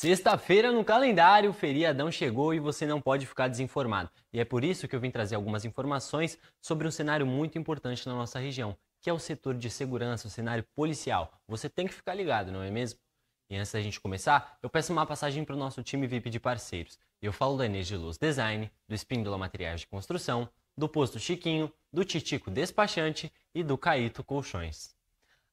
Sexta-feira no calendário, o feriadão chegou e você não pode ficar desinformado. E é por isso que eu vim trazer algumas informações sobre um cenário muito importante na nossa região, que é o setor de segurança, o cenário policial. Você tem que ficar ligado, não é mesmo? E antes da gente começar, eu peço uma passagem para o nosso time VIP de parceiros. Eu falo da Energia Luz Design, do Espíndola Materiais de Construção, do Posto Chiquinho, do Titico Despachante e do Caíto Colchões.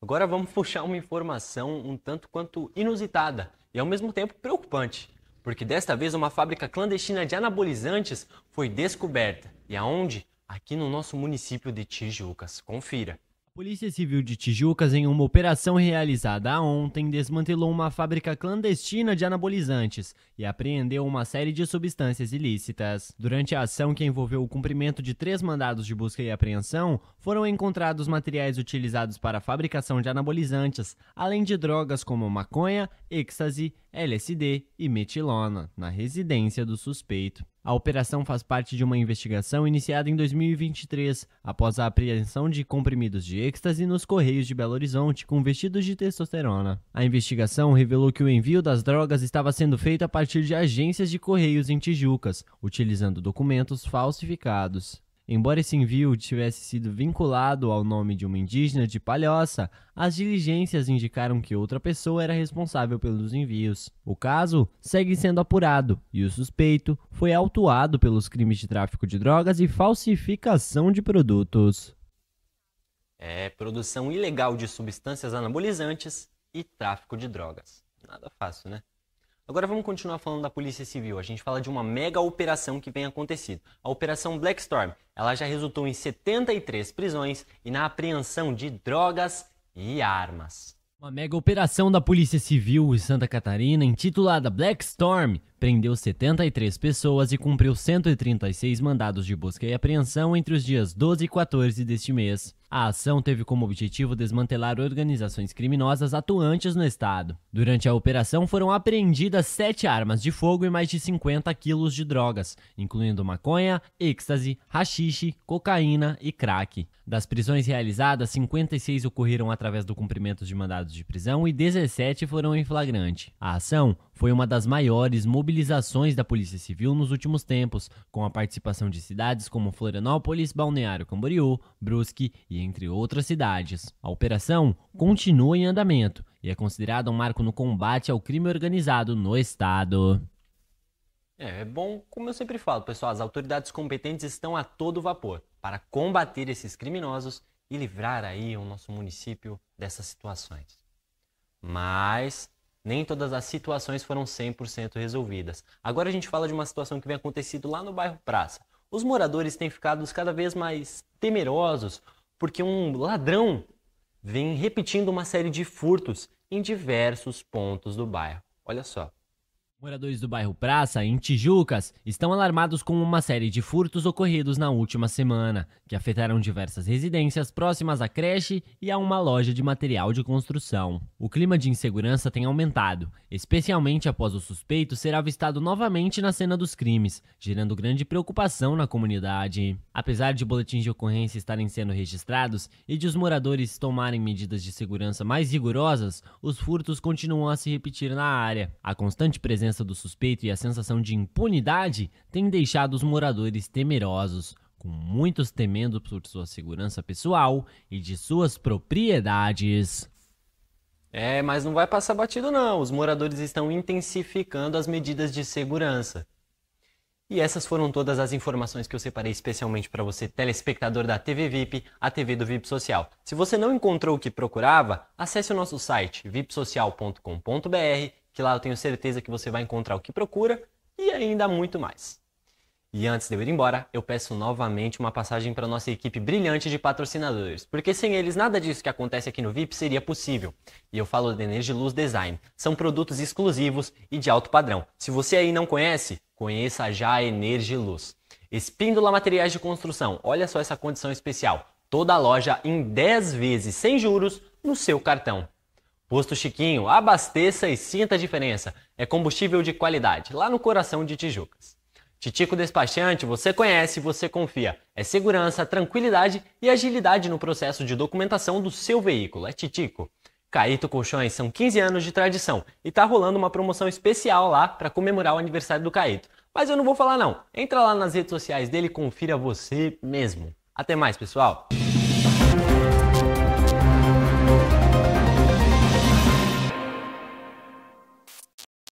Agora vamos puxar uma informação um tanto quanto inusitada e ao mesmo tempo preocupante, porque desta vez uma fábrica clandestina de anabolizantes foi descoberta. E aonde? Aqui no nosso município de Tijucas. Confira. Polícia Civil de Tijucas, em uma operação realizada ontem, desmantelou uma fábrica clandestina de anabolizantes e apreendeu uma série de substâncias ilícitas. Durante a ação que envolveu o cumprimento de três mandados de busca e apreensão, foram encontrados materiais utilizados para a fabricação de anabolizantes, além de drogas como maconha, êxtase, LSD e metilona, na residência do suspeito. A operação faz parte de uma investigação iniciada em 2023, após a apreensão de comprimidos de êxtase nos Correios de Belo Horizonte com vestidos de testosterona. A investigação revelou que o envio das drogas estava sendo feito a partir de agências de correios em Tijucas, utilizando documentos falsificados. Embora esse envio tivesse sido vinculado ao nome de uma indígena de Palhoça, as diligências indicaram que outra pessoa era responsável pelos envios. O caso segue sendo apurado e o suspeito foi autuado pelos crimes de tráfico de drogas e falsificação de produtos. É produção ilegal de substâncias anabolizantes e tráfico de drogas. Nada fácil, né? Agora vamos continuar falando da Polícia Civil. A gente fala de uma mega operação que vem acontecendo. A Operação Black Storm. Ela já resultou em 73 prisões e na apreensão de drogas e armas. Uma mega operação da Polícia Civil em Santa Catarina, intitulada Black Storm, prendeu 73 pessoas e cumpriu 136 mandados de busca e apreensão entre os dias 12 e 14 deste mês. A ação teve como objetivo desmantelar organizações criminosas atuantes no estado. Durante a operação foram apreendidas sete armas de fogo e mais de 50 quilos de drogas, incluindo maconha, êxtase, rachixe, cocaína e crack. Das prisões realizadas, 56 ocorreram através do cumprimento de mandados de prisão e 17 foram em flagrante. A ação foi uma das maiores mobilizações da Polícia Civil nos últimos tempos, com a participação de cidades como Florianópolis, Balneário Camboriú, Brusque e entre outras cidades. A operação continua em andamento e é considerada um marco no combate ao crime organizado no estado. É, é bom, como eu sempre falo, pessoal, as autoridades competentes estão a todo vapor para combater esses criminosos e livrar aí o nosso município dessas situações. Mas nem todas as situações foram 100% resolvidas. Agora a gente fala de uma situação que vem acontecido lá no bairro Praça. Os moradores têm ficado cada vez mais temerosos porque um ladrão vem repetindo uma série de furtos em diversos pontos do bairro. Olha só. Moradores do bairro Praça, em Tijucas, estão alarmados com uma série de furtos ocorridos na última semana, que afetaram diversas residências próximas à creche e a uma loja de material de construção. O clima de insegurança tem aumentado, especialmente após o suspeito ser avistado novamente na cena dos crimes, gerando grande preocupação na comunidade. Apesar de boletins de ocorrência estarem sendo registrados e de os moradores tomarem medidas de segurança mais rigorosas, os furtos continuam a se repetir na área. A constante presença presença do suspeito e a sensação de impunidade têm deixado os moradores temerosos, com muitos temendo por sua segurança pessoal e de suas propriedades. É, mas não vai passar batido não. Os moradores estão intensificando as medidas de segurança. E essas foram todas as informações que eu separei especialmente para você, telespectador da TV VIP, a TV do VIP Social. Se você não encontrou o que procurava, acesse o nosso site vipsocial.com.br que lá eu tenho certeza que você vai encontrar o que procura e ainda muito mais. E antes de eu ir embora, eu peço novamente uma passagem para nossa equipe brilhante de patrocinadores, porque sem eles nada disso que acontece aqui no VIP seria possível. E eu falo da Luz Design. São produtos exclusivos e de alto padrão. Se você aí não conhece, conheça já a Luz. Espíndola Materiais de Construção. Olha só essa condição especial. Toda a loja em 10 vezes sem juros no seu cartão. Posto Chiquinho, abasteça e sinta a diferença. É combustível de qualidade, lá no coração de Tijucas. Titico Despachante, você conhece, você confia. É segurança, tranquilidade e agilidade no processo de documentação do seu veículo. É Titico. Caíto Colchões são 15 anos de tradição e tá rolando uma promoção especial lá para comemorar o aniversário do Caíto. Mas eu não vou falar não. Entra lá nas redes sociais dele e confira você mesmo. Até mais, pessoal.